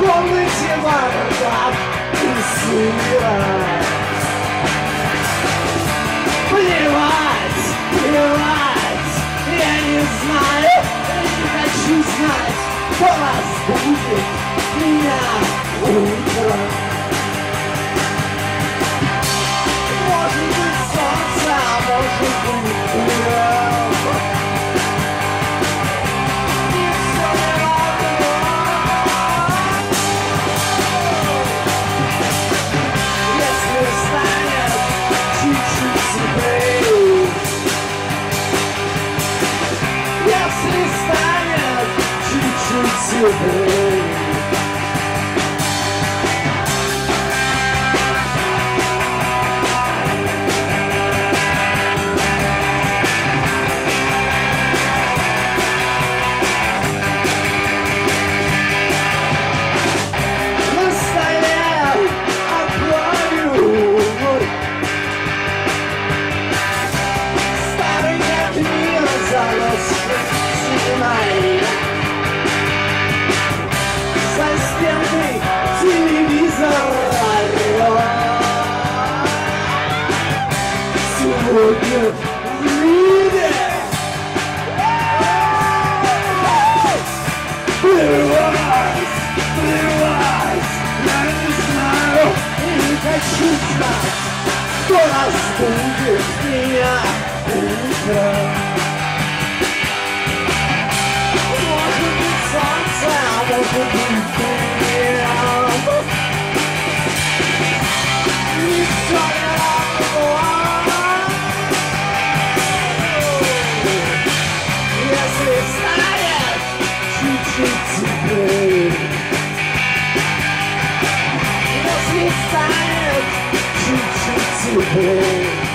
Помните воротах и сыра Плевать, плевать Я не знаю, я не хочу знать Кто разбудит меня утром Может быть солнце, а может быть you believe. Сегодня в мире плевать, я не знаю и не хочу знать, кто разбудит меня утром. Может быть солнце, а может быть morrer.